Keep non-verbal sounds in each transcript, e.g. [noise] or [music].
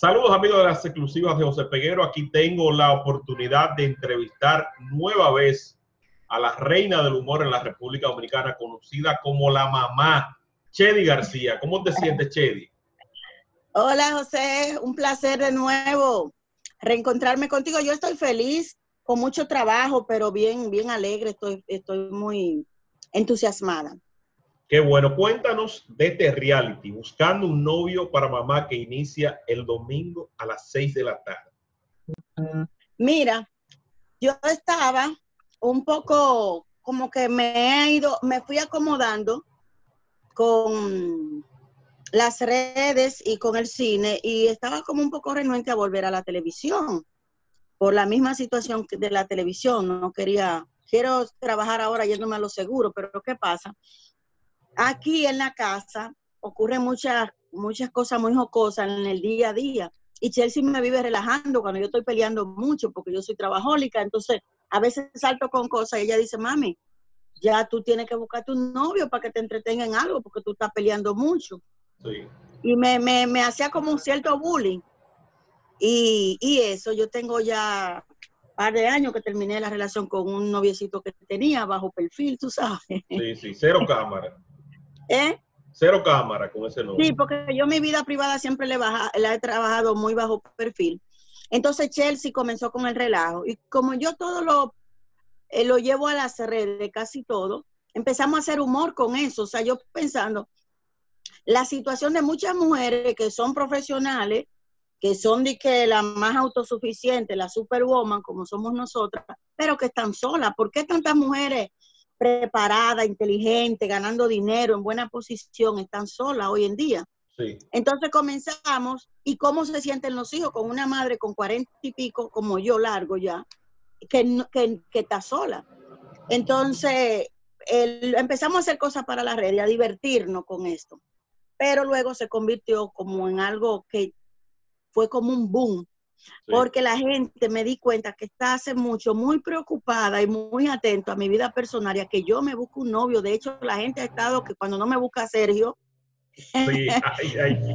Saludos amigos de las exclusivas de José Peguero. Aquí tengo la oportunidad de entrevistar nueva vez a la reina del humor en la República Dominicana, conocida como la mamá, Chedi García. ¿Cómo te sientes, Chedi? Hola, José. Un placer de nuevo reencontrarme contigo. Yo estoy feliz, con mucho trabajo, pero bien, bien alegre. Estoy, estoy muy entusiasmada. Qué bueno. Cuéntanos de este reality, buscando un novio para mamá que inicia el domingo a las 6 de la tarde. Mira, yo estaba un poco como que me he ido, me fui acomodando con las redes y con el cine y estaba como un poco renuente a volver a la televisión por la misma situación de la televisión. No quería, quiero trabajar ahora yéndome a lo seguro, pero ¿qué pasa? Aquí en la casa ocurren muchas, muchas cosas muy jocosas en el día a día. Y Chelsea me vive relajando cuando yo estoy peleando mucho porque yo soy trabajólica. Entonces, a veces salto con cosas y ella dice, mami, ya tú tienes que buscar tu novio para que te entretenga en algo porque tú estás peleando mucho. Y me, me, me, hacía como un cierto bullying. Y, y, eso, yo tengo ya un par de años que terminé la relación con un noviecito que tenía bajo perfil, tú sabes. Sí, sí, cero cámara. [laughs] ¿Eh? Cero cámara con ese nombre. Sí, porque yo mi vida privada siempre le, baja, la he trabajado muy bajo perfil. Entonces Chelsea comenzó con el relajo. Y como yo todo lo, eh, lo llevo a las redes, casi todo, empezamos a hacer humor con eso. O sea, yo pensando, la situación de muchas mujeres que son profesionales, que son de que la más autosuficiente, la superwoman, como somos nosotras, pero que están solas. ¿Por qué tantas mujeres preparada, inteligente, ganando dinero, en buena posición, están solas hoy en día. Entonces comenzamos, ¿y cómo se sienten los hijos con una madre con cuarenta y pico, como yo largo ya, que, que, que está sola? Entonces, empezamos a hacer cosas para la red y a divertirnos con esto. Pero luego se convirtió como en algo que fue como un boom porque la gente me di cuenta que está hace mucho muy preocupada y muy atento a mi vida personal y a que yo me busco un novio. De hecho, la gente ha estado que cuando no me busca Sergio. Sí,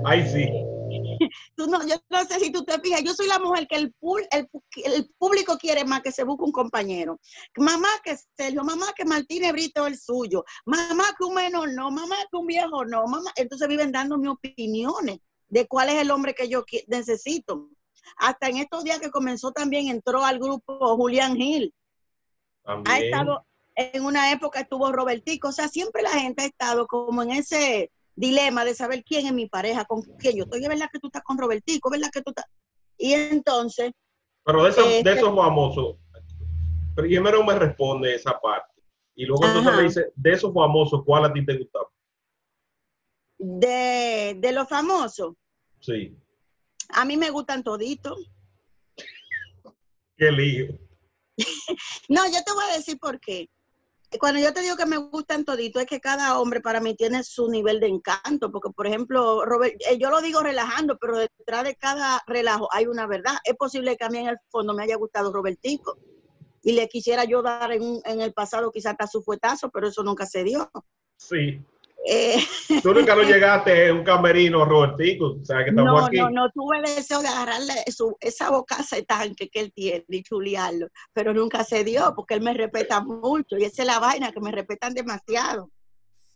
ay, sí. [laughs] Tú no, yo no sé si tú te fijas, yo soy la mujer que el, el, el, público quiere más que se busque un compañero. Mamá que Sergio, mamá que Martínez Brito es el suyo, mamá que un menor no, mamá que un viejo no, mamá. Entonces viven dando mis opiniones de cuál es el hombre que yo necesito. Hasta en estos días que comenzó también entró al grupo Julián Gil. Ha estado, en una época estuvo Robertico, o sea, siempre la gente ha estado como en ese dilema de saber quién es mi pareja, con quién yo estoy, es verdad que tú estás con Robertico, es verdad que tú estás... Y entonces... Pero de, esos, de este esos famosos, primero me responde esa parte. Y luego entonces me dice, de esos famosos, ¿cuál a ti te gustaba? De, de los famosos. Sí. A mí me gustan toditos. Qué lío. [laughs] no, yo te voy a decir por qué. Cuando yo te digo que me gustan toditos, es que cada hombre para mí tiene su nivel de encanto, porque por ejemplo, Robert, eh, yo lo digo relajando, pero detrás de cada relajo hay una verdad. Es posible que a mí en el fondo me haya gustado Robertico y le quisiera yo dar en, en el pasado quizás hasta su fuetazo, pero eso nunca se dio. Sí. Eh, Tú nunca lo [laughs] llegaste en un camerino, Robertico. O sea, que no, no, no tuve el deseo de agarrarle su, esa boca ese tanque que él tiene y chulearlo, pero nunca se dio porque él me respeta mucho y esa es la vaina, que me respetan demasiado.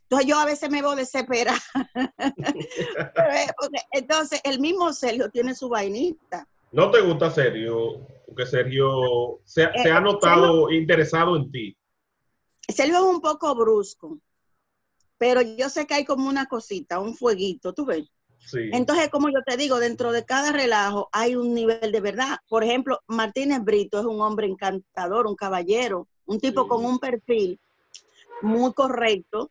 Entonces yo a veces me veo desesperada. [laughs] Entonces el mismo Sergio tiene su vainita. ¿No te gusta Sergio? Porque Sergio se, se ha eh, notado interesado en ti. Sergio es un poco brusco pero yo sé que hay como una cosita, un fueguito, ¿tú ves? Sí. Entonces, como yo te digo, dentro de cada relajo hay un nivel de verdad. Por ejemplo, Martínez Brito es un hombre encantador, un caballero, un tipo con un perfil muy correcto,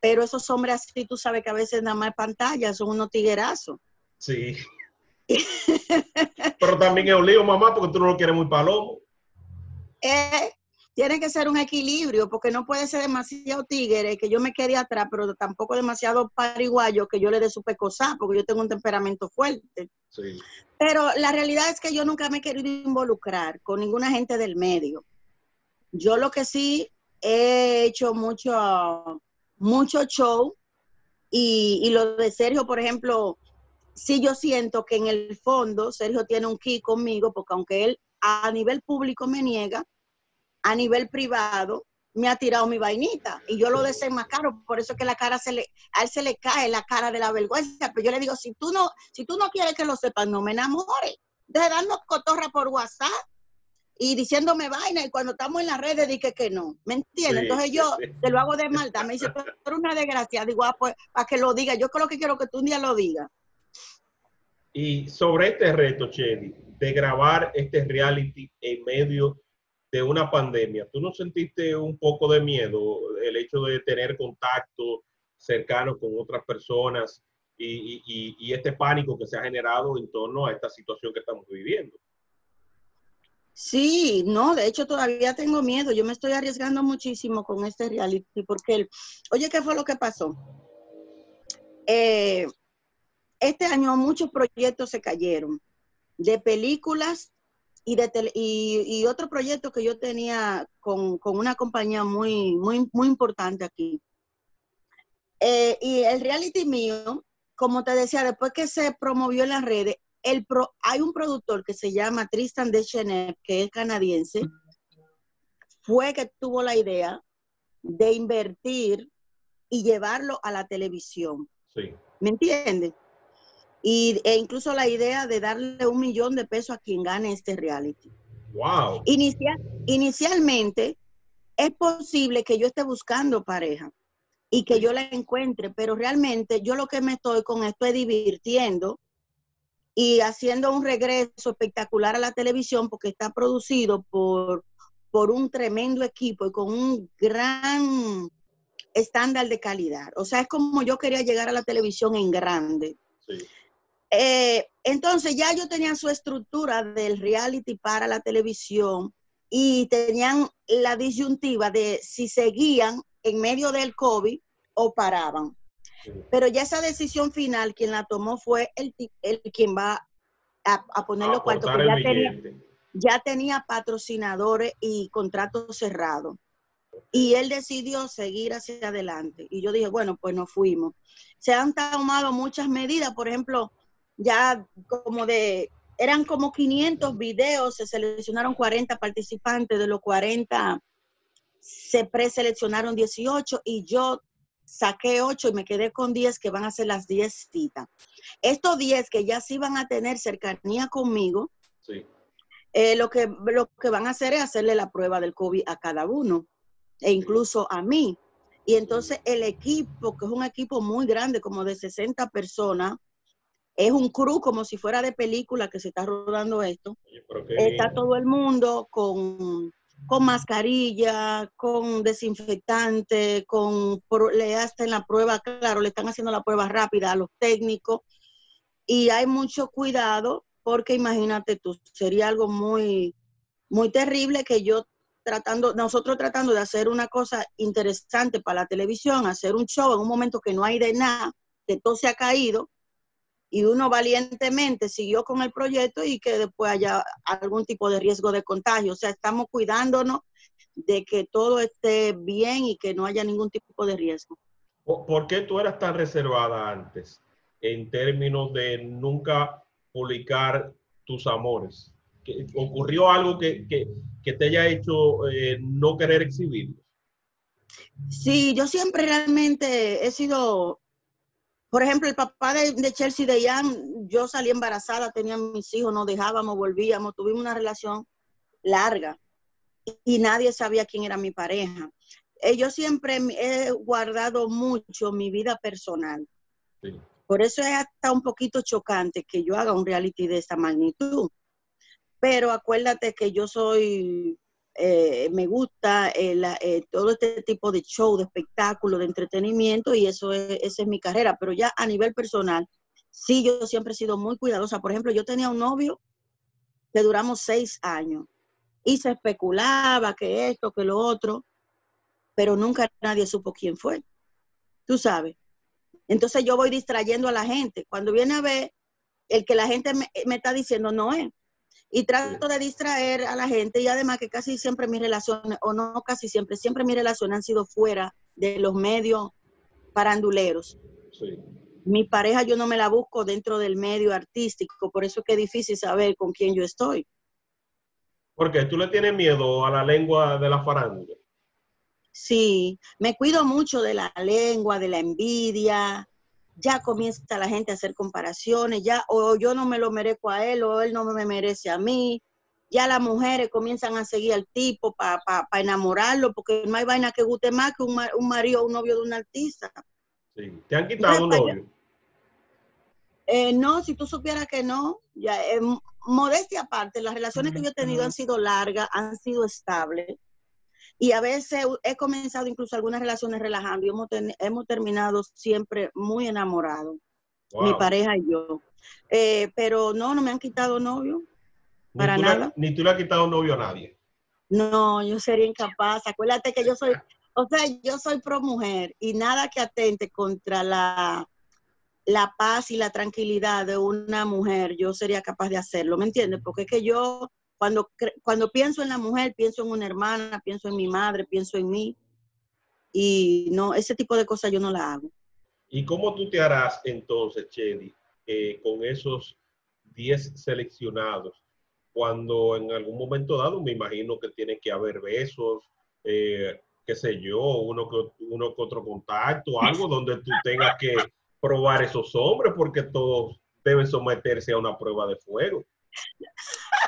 pero esos hombres así, tú sabes que a veces nada más pantalla, son unos tiguerazos. Sí. [laughs] pero también es un lío, mamá, porque tú no lo quieres muy palomo. Eh, tiene que ser un equilibrio, porque no puede ser demasiado tigre, que yo me quede atrás, pero tampoco demasiado pariguayo, que yo le dé su pecosá, porque yo tengo un temperamento fuerte. Sí. Pero la realidad es que yo nunca me he querido involucrar con ninguna gente del medio. Yo lo que sí he hecho mucho, mucho show, y, y lo de Sergio, por ejemplo, sí yo siento que en el fondo Sergio tiene un key conmigo, porque aunque él a nivel público me niega, a nivel privado me ha tirado mi vainita y yo lo caro, por eso es que la cara se le, a él se le cae la cara de la vergüenza, pero yo le digo, si tú no, si tú no quieres que lo sepas, no me enamores, de darnos cotorra por WhatsApp y diciéndome vaina y cuando estamos en las redes dije que no, ¿me entiendes? Entonces yo te lo hago de maldad, me dice, pero una desgracia, digo, ah, pues para que lo diga, yo creo que quiero que tú un día lo digas. Y sobre este reto, Chedi, de grabar este reality en medio de una pandemia, ¿tú no sentiste un poco de miedo el hecho de tener contacto cercano con otras personas y, y este pánico que se ha generado en torno a esta situación que estamos viviendo? Sí, no, de hecho todavía tengo miedo. Yo me estoy arriesgando muchísimo con este reality porque, oye, ¿qué fue lo que pasó? Eh, este año muchos proyectos se cayeron de películas y de y, otro proyecto que yo tenía con, una compañía muy, muy, muy importante aquí. Eh, y el reality mío, como te decía, después que se promovió en las redes, el pro, hay un productor que se llama Tristan Descheneux, que es canadiense, fue que tuvo la idea de invertir y llevarlo a la televisión. Sí. ¿Me entiendes? Y, e incluso la idea de darle un millón de pesos a quien gane este reality. Wow. Inicial, inicialmente es posible que yo esté buscando pareja y que yo la encuentre, pero realmente yo lo que me estoy con esto es divirtiendo y haciendo un regreso espectacular a la televisión porque está producido por, por un tremendo equipo y con un gran estándar de calidad. O sea, es como yo quería llegar a la televisión en grande. Eh, entonces ya yo tenía su estructura del reality para la televisión y tenían la disyuntiva de si seguían en medio del COVID o paraban. Pero ya esa decisión final, quien la tomó fue el, el quien va a, a poner los cuartos. Ya tenía, ya tenía patrocinadores y contratos cerrados. Y él decidió seguir hacia adelante. Y yo dije, bueno, pues nos fuimos. Se han tomado muchas medidas, por ejemplo, ya como de, eran como 500 videos, se seleccionaron 40 participantes, de los 40 se preseleccionaron 18 y yo saqué ocho y me quedé con diez que van a ser las diez citas. Estos diez que ya sí van a tener cercanía conmigo, eh, lo, que, lo que van a hacer es hacerle la prueba del COVID a cada uno e incluso a mí. Y entonces el equipo, que es un equipo muy grande, como de 60 personas, es un crew como si fuera de película que se está rodando esto. Está todo el mundo con con mascarilla, con desinfectante, con le hacen la prueba, claro, le están haciendo la prueba rápida a los técnicos y hay mucho cuidado porque imagínate tú, sería algo muy, muy terrible que yo tratando, nosotros tratando de hacer una cosa interesante para la televisión, hacer un show en un momento que no hay de nada, que todo se ha caído, y uno valientemente siguió con el proyecto y que después haya algún tipo de riesgo de contagio. O sea, estamos cuidándonos de que todo esté bien y que no haya ningún tipo de riesgo. ¿Por qué tú eras tan reservada antes en términos de nunca publicar tus amores? ¿Ocurrió algo que, te haya hecho eh, no querer exhibirlos? Sí, yo siempre realmente he sido por ejemplo, el papá de, Chelsea de Ian, yo salí embarazada, tenía mis hijos, nos dejábamos, volvíamos, tuvimos una relación larga y nadie sabía quién era mi pareja. Eh, yo siempre he guardado mucho mi vida personal. Por eso es hasta un poquito chocante que yo haga un reality de esta magnitud. Pero acuérdate que yo soy eh, me gusta eh, eh, todo este tipo de show, de espectáculo, de entretenimiento y eso es, esa es mi carrera. Pero ya a nivel personal, sí, yo siempre he sido muy cuidadosa. Por ejemplo, yo tenía un novio que duramos seis años y se especulaba que esto, que lo otro, pero nunca nadie supo quién fue. Tú sabes. Entonces yo voy distrayendo a la gente. Cuando viene a ver, el que la gente me, me está diciendo no es y trato de distraer a la gente y además que casi siempre mis relaciones, o no casi siempre, siempre mis relaciones han sido fuera de los medios paranduleros. Sí. Mi pareja yo no me la busco dentro del medio artístico, por eso es que es difícil saber con quién yo estoy. Porque tú le tienes miedo a la lengua de la farándula. Sí, me cuido mucho de la lengua, de la envidia. Ya comienza la gente a hacer comparaciones, ya o yo no me lo merezco a él o él no me merece a mí. Ya las mujeres comienzan a seguir al tipo para enamorarlo, porque no hay vaina que guste más que un, un marido o un novio de un artista. Sí. ¿Te han quitado un novio? Eh, no, si tú supieras que no, ya, eh, modestia aparte, las relaciones que yo he tenido han sido largas, han sido estables. Y a veces he comenzado incluso algunas relaciones relajando y hemos, hemos terminado siempre muy enamorados, mi pareja y yo. Eh, pero no, no me han quitado novio, para nada. ni tú le has quitado novio a nadie. No, yo sería incapaz. Acuérdate que yo soy, o sea, yo soy pro mujer y nada que atente contra la la paz y la tranquilidad de una mujer, yo sería capaz de hacerlo, ¿me entiendes? Porque es que yo, cuando, cuando pienso en la mujer, pienso en una hermana, pienso en mi madre, pienso en mí, y no, ese tipo de cosas yo no la hago. ¿Y cómo tú te harás entonces, Chedi, eh, con esos 10 seleccionados? Cuando en algún momento dado, me imagino que tiene que haber besos, eh, qué sé yo, uno que, uno que otro contacto, [laughs] algo donde tú tengas que probar esos hombres porque todos deben someterse a una prueba de fuego. [laughs]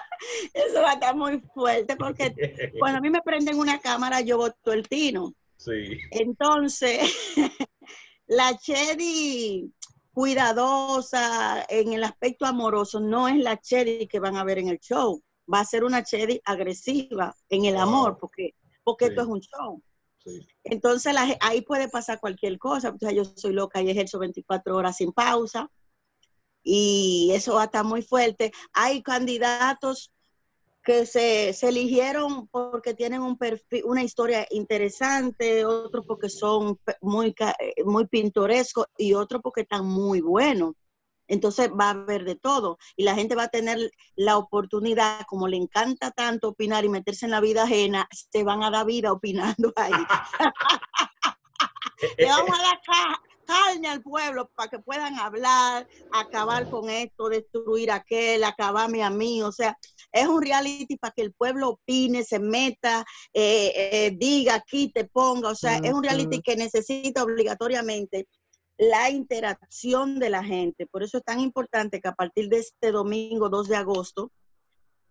Eso va a estar muy fuerte porque [laughs] cuando a mí me prenden una cámara yo voto el tino. Sí. Entonces, [laughs] la Chedi cuidadosa en el aspecto amoroso no es la Chedi que van a ver en el show. Va a ser una Chedi agresiva en el amor porque, porque esto es un show. Entonces ahí puede pasar cualquier cosa. yo soy loca y ejerzo 24 horas sin pausa. Y eso va a estar muy fuerte. Hay candidatos que se, eligieron porque tienen un perfil, una historia interesante, otros porque son muy, muy pintorescos y otros porque están muy buenos. Entonces va a haber de todo y la gente va a tener la oportunidad, como le encanta tanto opinar y meterse en la vida ajena, se van a dar vida opinando ahí. [laughs] [laughs] le vamos a dar carne al pueblo para que puedan hablar, acabar con esto, destruir aquel, acabarme a mí. O sea, es un reality para que el pueblo opine, se meta, eh, eh, diga, quite, ponga. O sea, es un reality que necesita obligatoriamente la interacción de la gente. Por eso es tan importante que a partir de este domingo 2 de agosto,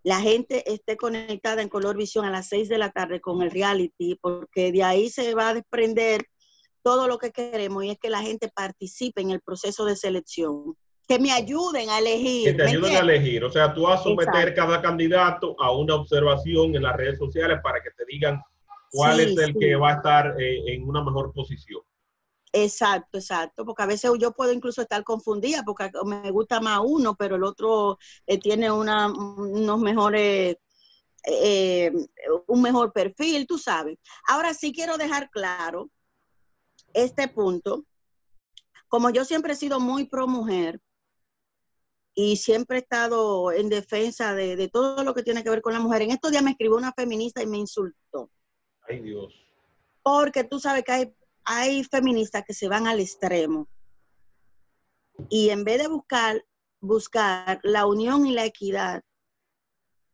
la gente esté conectada en Color Visión a las 6 de la tarde con el reality, porque de ahí se va a desprender todo lo que queremos y es que la gente participe en el proceso de selección. Que me ayuden a elegir. Que te ayuden a elegir. O sea, tú vas a someter cada candidato a una observación en las redes sociales para que te digan cuál es el que va a estar eh, en una mejor posición. Exacto, exacto, porque a veces yo puedo incluso estar confundida porque me gusta más uno, pero el otro eh, tiene una, unos mejores, eh, un mejor perfil, tú sabes. Ahora sí quiero dejar claro este punto. Como yo siempre he sido muy pro mujer y siempre he estado en defensa de, de todo lo que tiene que ver con la mujer, en estos días me escribió una feminista y me insultó. Ay Dios. Porque tú sabes que hay hay feministas que se van al extremo y en vez de buscar, buscar la unión y la equidad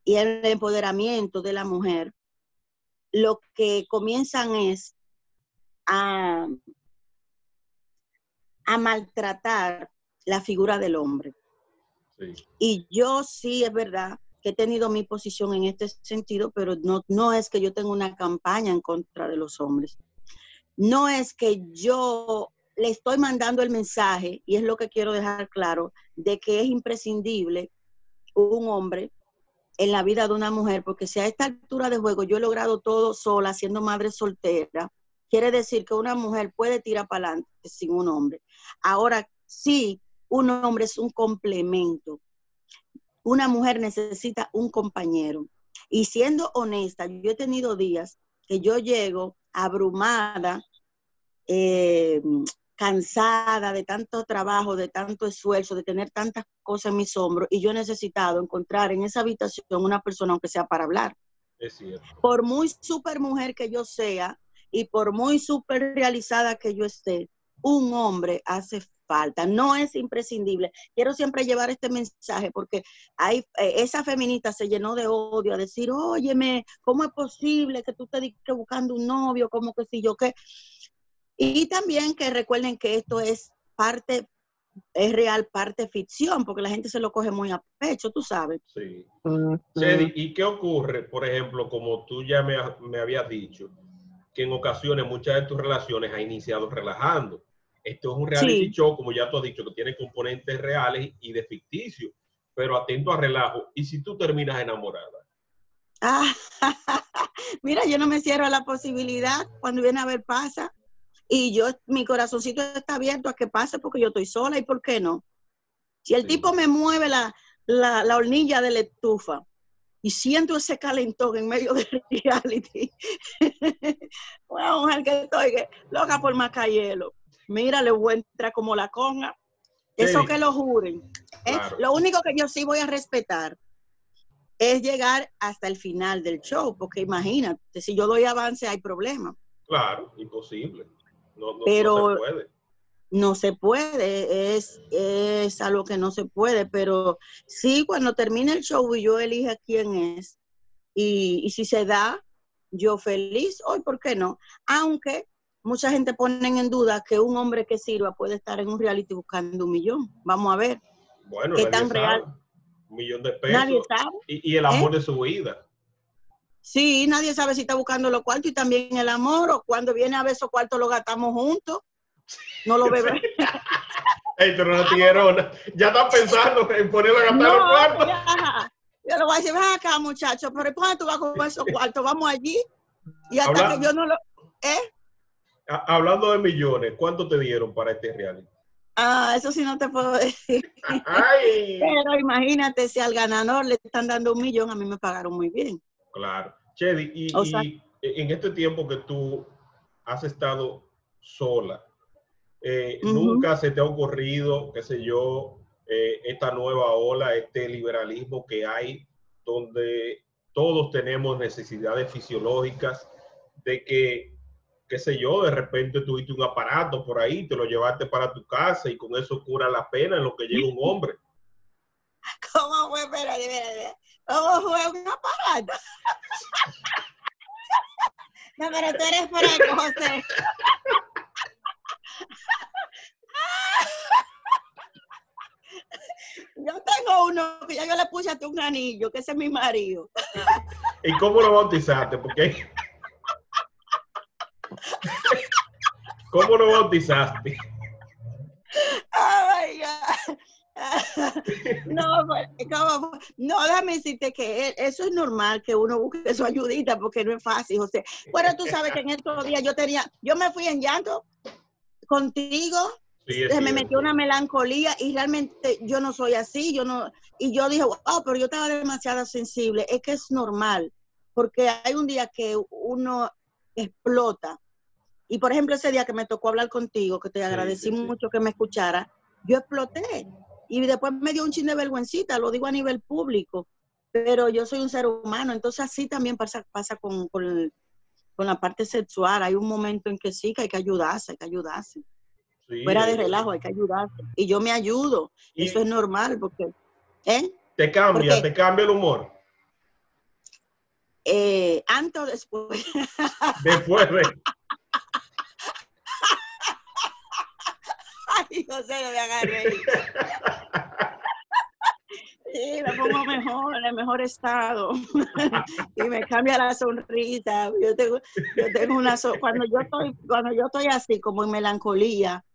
y el empoderamiento de la mujer, lo que comienzan es a, a maltratar la figura del hombre. Y yo sí es verdad que he tenido mi posición en este sentido, pero no, no es que yo tenga una campaña en contra de los hombres no es que yo le estoy mandando el mensaje, y es lo que quiero dejar claro, de que es imprescindible un hombre en la vida de una mujer, porque si a esta altura de juego yo he logrado todo sola, siendo madre soltera, quiere decir que una mujer puede tirar para adelante sin un hombre. Ahora, sí, un hombre es un complemento. Una mujer necesita un compañero. Y siendo honesta, yo he tenido días que yo llego abrumada, eh, cansada de tanto trabajo, de tanto esfuerzo, de tener tantas cosas en mis hombros, y yo he necesitado encontrar en esa habitación una persona, aunque sea para hablar. Es cierto. Por muy super mujer que yo sea y por muy super realizada que yo esté, un hombre hace falta, no es imprescindible. Quiero siempre llevar este mensaje porque hay, eh, esa feminista se llenó de odio a decir, óyeme, ¿cómo es posible que tú te digas buscando un novio? como que si yo qué? Y también que recuerden que esto es parte, es real, parte ficción, porque la gente se lo coge muy a pecho, tú sabes. Sí. ¿y qué ocurre, por ejemplo, como tú ya me, me habías dicho, que en ocasiones muchas de tus relaciones ha iniciado relajando? Esto es un reality show, como ya tú has dicho, que tiene componentes reales y de ficticio, pero atento a relajo. ¿Y si tú terminas enamorada? Ah, [laughs] mira, yo no me cierro a la posibilidad. Cuando viene a ver, pasa. Y yo, mi corazoncito está abierto a que pase porque yo estoy sola. ¿Y por qué no? Si el tipo me mueve la, la, hornilla de la estufa y siento ese calentón en medio del [laughs] reality, una mujer que estoy loca por Macayelo mira, le voy a entrar como la conga. Eso que lo juren. ¿eh? Lo único que yo sí voy a respetar es llegar hasta el final del show, porque imagínate, si yo doy avance hay problema. Claro, imposible. No, pero se puede. No se puede, es, es algo que no se puede, pero sí, cuando termine el show y yo elija quién es, y, y si se da, yo feliz, hoy, ¿por qué no? Aunque mucha gente pone en duda que un hombre que sirva puede estar en un reality buscando un millón. Vamos a ver. Bueno, qué tan real. Un millón de pesos. Nadie sabe. Y, el amor ¿Eh? de su vida. Sí, nadie sabe si está buscando los cuartos y también el amor, o cuando viene a ver esos cuartos lo gastamos juntos. No lo bebe. [laughs] Ey, pero no tiguerona. Ya están pensando en ponerlo a gastar los cuartos. Yo le voy a decir, ven acá, muchacho, pero ¿cuándo tú vas con esos cuartos? Vamos allí. Y hasta que yo no lo. ¿Eh? hablando de millones, ¿cuánto te dieron para este reality? Ah, eso sí no te puedo decir. [laughs] Pero imagínate, si al ganador le están dando un millón, a mí me pagaron muy bien. Claro. Chedi, y, en este tiempo que tú has estado sola, eh, ¿nunca se te ha ocurrido, qué sé yo, eh, esta nueva ola, este liberalismo que hay, donde todos tenemos necesidades fisiológicas de que qué sé yo, de repente tuviste un aparato por ahí, te lo llevaste para tu casa y con eso cura la pena en lo que llega un hombre. [laughs] ¿Cómo fue? Espérate, espérate. ¿Cómo fue un aparato? [laughs] no, pero tú eres franco, José. Yo tengo uno que ya yo le puse hasta un anillo, que ese es mi marido. ¿Y cómo lo bautizaste? Porque ¿Cómo lo bautizaste? no, pues, no, déjame decirte que e, eso es normal que uno busque su ayudita porque no es fácil, José. Bueno, tú sabes que en estos días yo tenía, yo me fui en llanto contigo, se me metió una melancolía y realmente yo no soy así, yo no, y yo dije, oh, pero yo estaba demasiado sensible, es que es normal, porque hay un día que uno explota. Y por ejemplo, ese día que me tocó hablar contigo, que te agradecí mucho que me escuchara, yo exploté. Y después me dio un chin de vergüencita, lo digo a nivel público, pero yo soy un ser humano, entonces así también pasa, pasa con, con, la parte sexual. Hay un momento en que sí, que hay que ayudarse, hay que ayudarse. Fuera de relajo, hay que ayudarse. Y yo me ayudo. Eso es normal, porque... ¿eh? Te cambia, te cambia el humor. Eh, antes o después. [laughs] Después de... [laughs] Ay, José, no me. [laughs] Sí, me pongo mejor, en el mejor estado. [laughs] y me cambia la sonrisa. Yo tengo, yo tengo una cuando yo estoy, cuando yo estoy así, como en melancolía,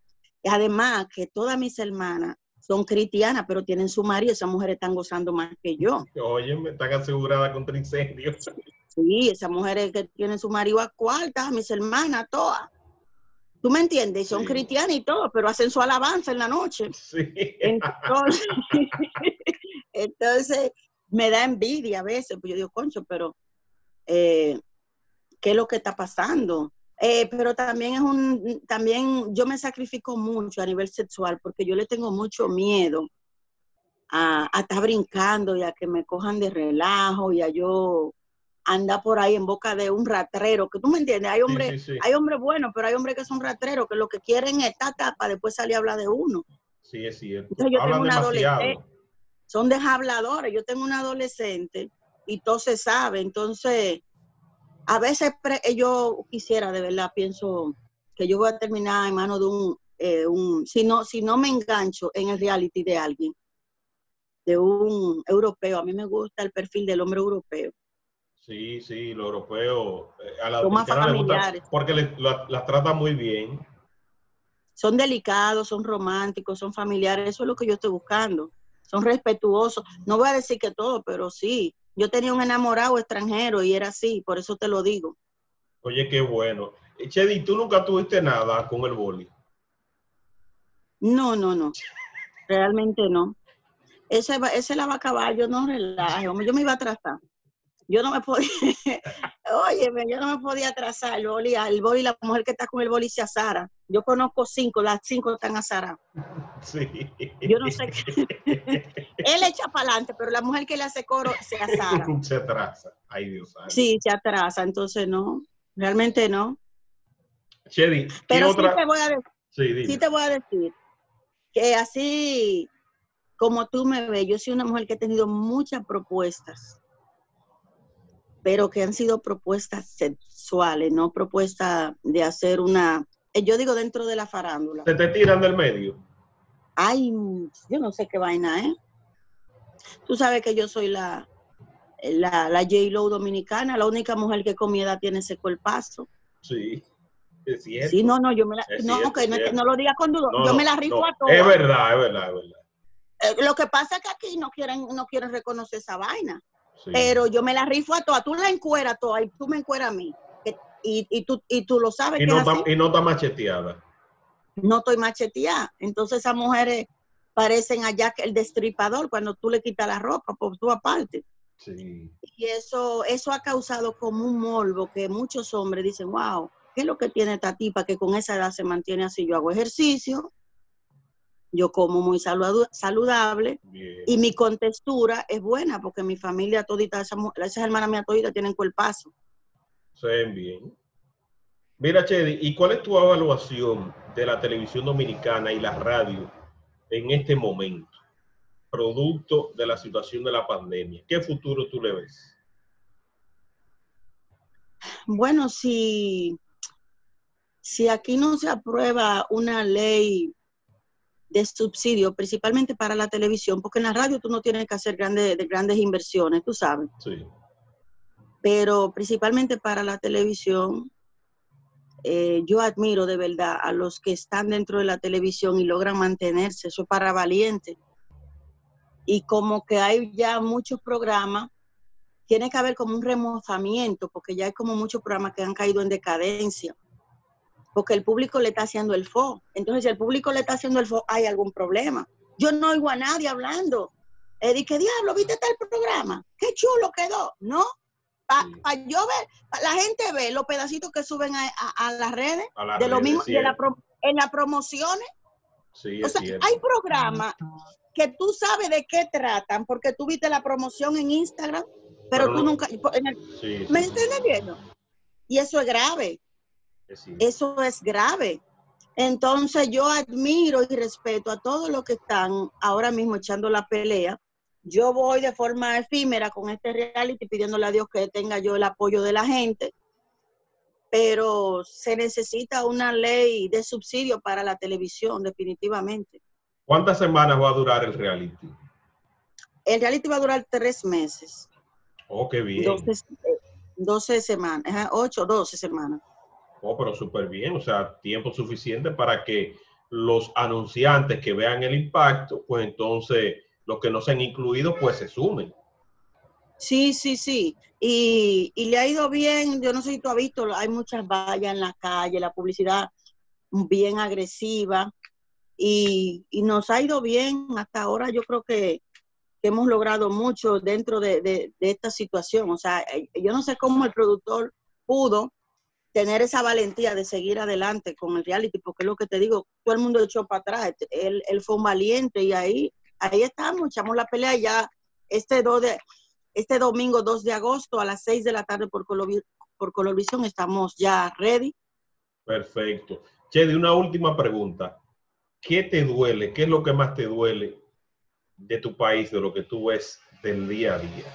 y además que todas mis hermanas son cristianas, pero tienen su marido, esas mujeres están gozando más que yo. Oye, me están aseguradas contra incendios. Sí, esas mujeres que tienen su marido a cuartas, mis hermanas, todas. ¿Tú me entiendes? Son cristianas y todo, pero hacen su alabanza en la noche. Sí. Entonces, [laughs] me da envidia a veces, pues yo digo, concho, pero eh, ¿qué es lo que está pasando? Eh, pero también es un, también yo me sacrifico mucho a nivel sexual porque yo le tengo mucho miedo a, a estar brincando y a que me cojan de relajo y a yo anda por ahí en boca de un ratrero, que tú me entiendes, hay hombres, hay hombres buenos, pero hay hombres que son ratreros, que lo que quieren es tata para después salir a hablar de uno. Sí, es cierto. Entonces yo tengo una adolescente, son deshabladores, yo tengo un adolescente y todo se sabe, entonces a veces yo quisiera, de verdad, pienso que yo voy a terminar en manos de un, eh, un si, no, si no me engancho en el reality de alguien, de un europeo, a mí me gusta el perfil del hombre europeo Sí, sí, los europeos eh, a la más familiares. porque las tratan muy bien. Son delicados, son románticos, son familiares, eso es lo que yo estoy buscando. Son respetuosos. No voy a decir que todo, pero sí. Yo tenía un enamorado extranjero y era así, por eso te lo digo. Oye, qué bueno. Chedi, ¿tú nunca tuviste nada con el boli? No, no, no. Realmente no. Ese, ese la va a acabar, yo no relajo, yo me iba a tratar yo no me podía, [laughs] oye, yo no me podía atrasar el boli, el boli, la mujer que está con el boli se azara. Yo conozco cinco, las cinco están azaradas. Sí. Yo no sé qué. [laughs] Él echa para adelante, pero la mujer que le hace coro se azara. [laughs] Se atrasa. Ay, Dios. Sí, se atrasa, entonces no, realmente no. Chedi, pero sí te voy a decir, sí te voy a decir que así como tú me ves, yo soy una mujer que he tenido muchas propuestas pero que han sido propuestas sexuales, no propuestas de hacer una, eh, yo digo dentro de la farándula. ¿Se te tiran del medio? Ay, yo no sé qué vaina, ¿eh? Tú sabes que yo soy la, la, la J-Lo dominicana, la única mujer que comida tiene ese cuerpazo. Sí. Es cierto. Sí, no, no, yo me la, no, que no, lo digas con duda, yo me la rifo a todas. Es verdad, es verdad, es verdad. Eh, lo que pasa es que aquí no quieren, no quieren reconocer esa vaina. Pero yo me la rifo a todas. Tú la encueras toda y tú me encueras a mí. Y, y, tú, y tú lo sabes. Y, no, está, y no está macheteada. No estoy macheteada. Entonces esas mujeres parecen allá que el destripador cuando tú le quitas la ropa, por tu aparte. Sí. Y eso, eso ha causado como un morbo que muchos hombres dicen, wow, ¿qué es lo que tiene esta tipa que con esa edad se mantiene así? Yo hago ejercicio, yo como muy saludable y mi contextura es buena porque mi familia todita, esas, esas hermanas mías toditas tienen cuerpazo. Se ven bien. Mira, Chedi, ¿y cuál es tu evaluación de la televisión dominicana y la radio en este momento, producto de la situación de la pandemia? ¿Qué futuro tú le ves? Bueno, si, si aquí no se aprueba una ley de subsidio, principalmente para la televisión, porque en la radio tú no tienes que hacer grandes, grandes inversiones, tú sabes. Sí. Pero principalmente para la televisión, eh, yo admiro de verdad a los que están dentro de la televisión y logran mantenerse, eso es para valientes. Y como que hay ya muchos programas, tiene que haber como un remozamiento, porque ya hay como muchos programas que han caído en decadencia porque el público le está haciendo el fo. Entonces, si el público le está haciendo el fo, hay algún problema. Yo no oigo a nadie hablando. Eh, ¿qué diablo? ¿Viste tal programa? ¡Qué chulo quedó! ¿No? Para yo ver, la gente ve los pedacitos que suben a, las redes, de lo mismo, en las promociones. Sí, o sea, hay programas que tú sabes de qué tratan, porque tú viste la promoción en Instagram, pero, tú nunca... ¿Me entiendes bien? Y eso es grave. Eso es grave. Entonces yo admiro y respeto a todos los que están ahora mismo echando la pelea. Yo voy de forma efímera con este reality pidiéndole a Dios que tenga yo el apoyo de la gente, pero se necesita una ley de subsidio para la televisión, definitivamente. ¿Cuántas semanas va a durar el reality? El reality va a durar tres meses. Oh, qué bien. 12, semanas, 8, 12 semanas. Oh, pero súper bien, o sea, tiempo suficiente para que los anunciantes que vean el impacto, pues entonces los que no se han incluido, pues se sumen. Sí, sí, sí. Y, le ha ido bien, yo no sé si tú has visto, hay muchas vallas en la calle, la publicidad bien agresiva y, nos ha ido bien hasta ahora. Yo creo que, hemos logrado mucho dentro de, de, esta situación. O sea, eh, yo no sé cómo el productor pudo tener esa valentía de seguir adelante con el reality, porque es lo que te digo, todo el mundo echó para atrás, él, él fue un valiente y ahí, ahí estamos, echamos la pelea ya este 2 de, este domingo 2 de agosto a las 6 de la tarde por, Color, por Colorvisión. Estamos ya ready. Perfecto. Chedi, una última pregunta. ¿Qué te duele? ¿Qué es lo que más te duele de tu país, de lo que tú ves del día a día?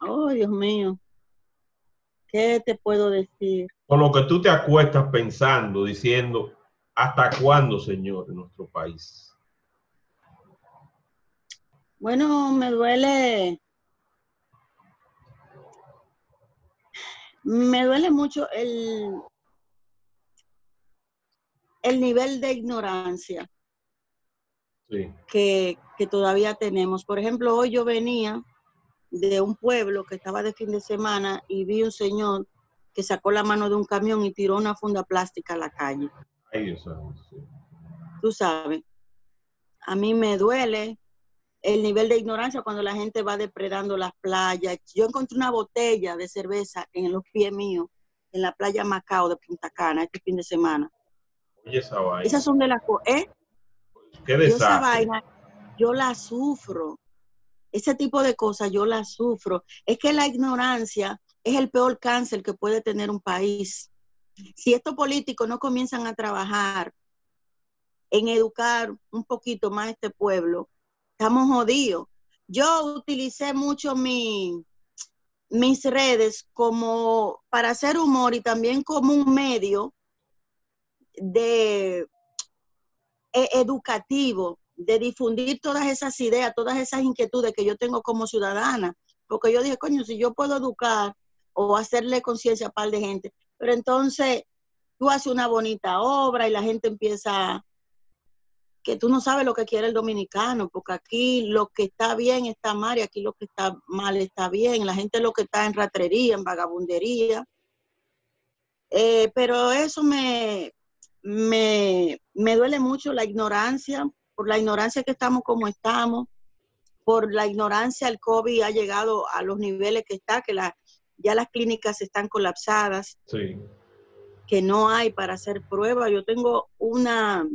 Oh, Dios mío. ¿Qué te puedo decir? Con lo que tú te acuestas pensando, diciendo, ¿hasta cuándo, Señor, en nuestro país? Bueno, me duele. Me duele mucho el, el nivel de ignorancia que, que todavía tenemos. Por ejemplo, hoy yo venía de un pueblo que estaba de fin de semana y vi un señor que sacó la mano de un camión y tiró una funda plástica a la calle. Ay, Dios Tú sabes, a mí me duele el nivel de ignorancia cuando la gente va depredando las playas. Yo encontré una botella de cerveza en los pies míos en la playa Macao de Punta Cana este fin de semana. Oye, esa vaina. Esas son de las ¿eh? Qué desastre. Yo esa vaina, yo la sufro. Ese tipo de cosas yo las sufro. Es que la ignorancia es el peor cáncer que puede tener un país. Si estos políticos no comienzan a trabajar en educar un poquito más a este pueblo, estamos jodidos. Yo utilicé mucho mi, mis redes como para hacer humor y también como un medio de e, educativo de difundir todas esas ideas, todas esas inquietudes que yo tengo como ciudadana. Porque yo dije, coño, si yo puedo educar o hacerle conciencia a par de gente, pero entonces tú haces una bonita obra y la gente empieza que tú no sabes lo que quiere el dominicano, porque aquí lo que está bien está mal y aquí lo que está mal está bien. La gente lo que está en ratrería, en vagabundería. Eh, pero eso me, me, me duele mucho la ignorancia, por la ignorancia que estamos como estamos, por la ignorancia el COVID ha llegado a los niveles que está, que la, ya las clínicas están colapsadas, que no hay para hacer pruebas. Yo tengo una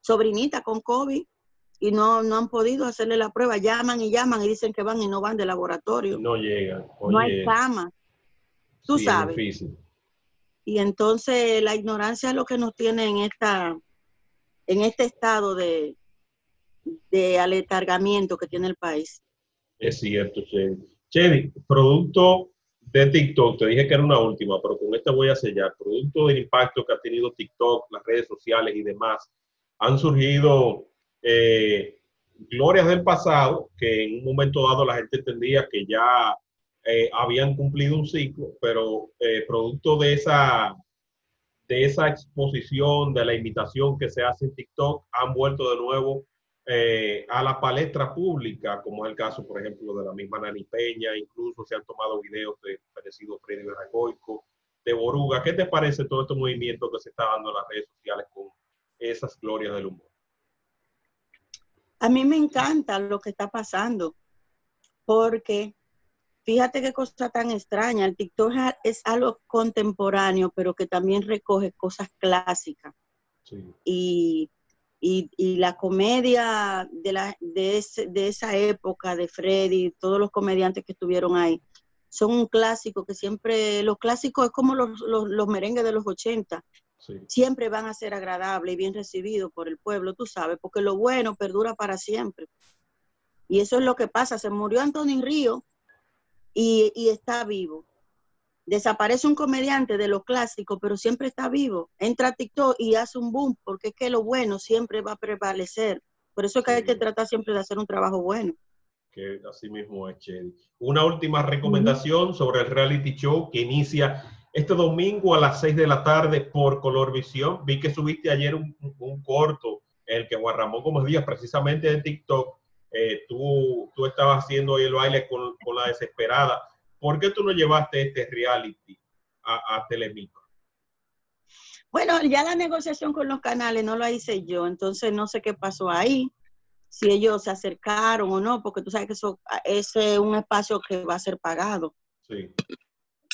sobrinita con COVID y no, no han podido hacerle la prueba. Llaman y llaman y dicen que van y no van de laboratorio. No llegan. no hay cama. Tú sabes. Y entonces la ignorancia es lo que nos tiene en esta en este estado de, aletargamiento que tiene el país. Es cierto, Chedi. Chedi, producto de TikTok, te dije que era una última, pero con esta voy a sellar. Producto del impacto que ha tenido TikTok, las redes sociales y demás, han surgido eh, glorias del pasado que en un momento dado la gente entendía que ya eh, habían cumplido un ciclo, pero eh, producto de esa de esa exposición, de la invitación que se hace en TikTok, han vuelto de nuevo eh, a la palestra pública, como es el caso, por ejemplo, de la misma Nani Peña, incluso se han tomado videos de parecido Freddy Berragoico, de Boruga. ¿Qué te parece todo este movimiento que se está dando en las redes sociales con esas glorias del humor? A mí me encanta lo que está pasando, porque Fíjate qué cosa tan extraña. El TikTok es algo contemporáneo, pero que también recoge cosas clásicas. Y, la comedia de, la, de, esa época de Freddy, todos los comediantes que estuvieron ahí, son un clásico que siempre, los clásicos es como los, merengues de los 80, siempre van a ser agradables y bien recibidos por el pueblo, tú sabes, porque lo bueno perdura para siempre. Y eso es lo que pasa. Se murió Antonio Río y, está vivo. Desaparece un comediante de los clásicos, pero siempre está vivo. Entra a TikTok y hace un boom, porque es que lo bueno siempre va a prevalecer. Por eso es que hay que tratar siempre de hacer un trabajo bueno. Que así mismo es, Chedi. Una última recomendación sobre el reality show que inicia este domingo a las 6 de la tarde por Color Visión. Vi que subiste ayer un, corto, el que Juan Ramón Gómez Díaz, precisamente de TikTok, eh, tú, tú estabas haciendo el baile con, con, la desesperada. ¿Por qué tú no llevaste este reality a, a Telemico? Bueno, ya la negociación con los canales no la hice yo, entonces no sé qué pasó ahí, si ellos se acercaron o no, porque tú sabes que eso es un espacio que va a ser pagado. Sí.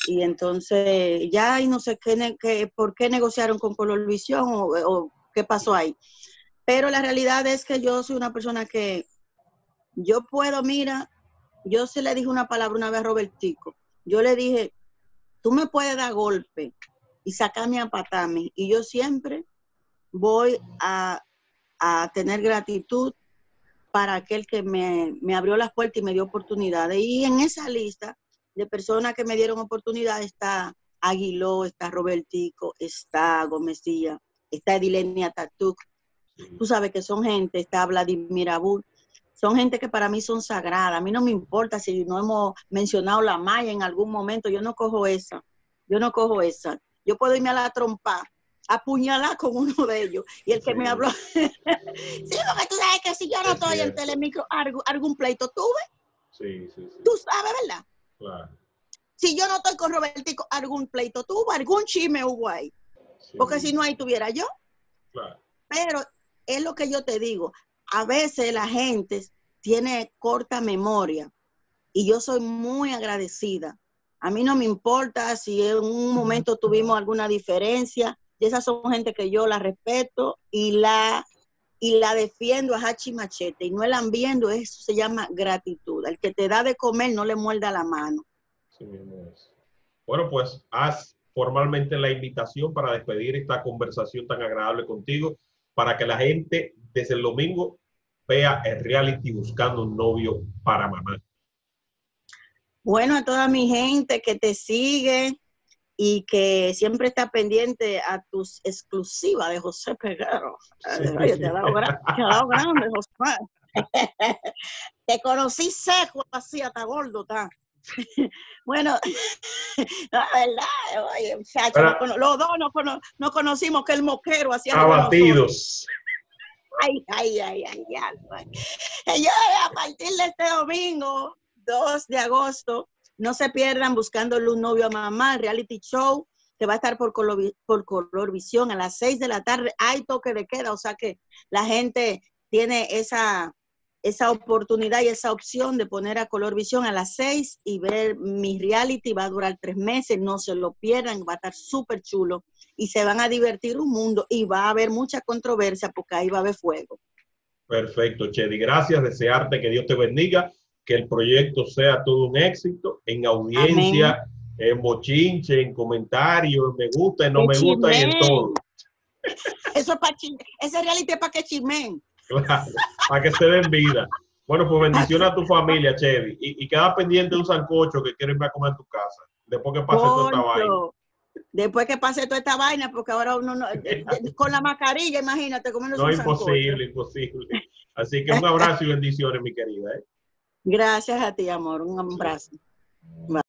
Y entonces ya ahí no sé qué, por qué negociaron con Colorvisión o, o qué pasó ahí. Pero la realidad es que yo soy una persona que Yo puedo, mira, yo se le dije una palabra una vez a Robertico. Yo le dije, tú me puedes dar golpe y sacarme a patami. Y yo siempre voy a, tener gratitud para aquel que me, me, abrió las puertas y me dio oportunidades. Y en esa lista de personas que me dieron oportunidad está Aguiló, está Robertico, está Gómez está Edilenia Tatuc. Tú sabes que son gente, está Vladimir Abul. Son gente que para mí son sagradas. A mí no me importa si no hemos mencionado la Maya en algún momento. Yo no cojo esa. Yo no cojo esa. Yo puedo irme a la trompa, apuñalar con uno de ellos. Y el que me habló, [laughs] sí, porque tú sabes que si yo no estoy en Telemicro, algún pleito tuve. Sí, sí, sí. Tú sabes, ¿verdad? Claro. Si yo no estoy con Robertico, algún pleito tuvo, algún chisme hubo ahí. Porque si no ahí tuviera yo. Claro. Pero es lo que yo te digo. A veces la gente tiene corta memoria y yo soy muy agradecida a mí no me importa si en un momento tuvimos alguna diferencia. Y esas son gente que yo la respeto y la, y la defiendo a Hachi Machete. Y no la viendo, eso se llama gratitud. El que te da de comer no le muerda la mano. Sí, bueno, pues haz formalmente la invitación para despedir esta conversación tan agradable contigo, para que la gente desde el domingo vea el reality buscando un novio para mamá. Bueno, a toda mi gente que te sigue y que siempre está pendiente a tus exclusivas de José Peguero. te ha dado, grande, José. [laughs] te conocí seco así, hasta gordo, está. bueno, [laughs] la verdad, oye, los dos nos, conocimos que el moquero hacía. Abatidos. Ay, ay, ay, ay, ay. Yo a partir de este domingo 2 de agosto. No se pierdan buscando un novio a mamá, reality show que va a estar por color, por color visión a las 6 de la tarde. Hay toque de queda, o sea que la gente tiene esa, esa oportunidad y esa opción de poner a color visión a las 6 y ver mi reality. Va a durar tres meses, no se lo pierdan, va a estar súper chulo y se van a divertir un mundo y va a haber mucha controversia porque ahí va a haber fuego. Perfecto, Chedi. Gracias, desearte que Dios te bendiga que el proyecto sea todo un éxito en audiencia, en bochinche, en comentarios, me gusta, y no me gusta y en todo. [laughs] Eso es para ese reality es para que chismen. Claro, para que se den vida. Bueno, pues bendición a tu familia, Chevy. Y, queda pendiente un sancocho que quiero irme a comer en tu casa. Después que pase toda esta vaina. Después que pase toda esta vaina, porque ahora uno no, con la mascarilla, imagínate, comiendo No, imposible, imposible. Así que un abrazo y [laughs] bendiciones, mi querida. ¿eh? Gracias a ti, amor. Un abrazo. Bye.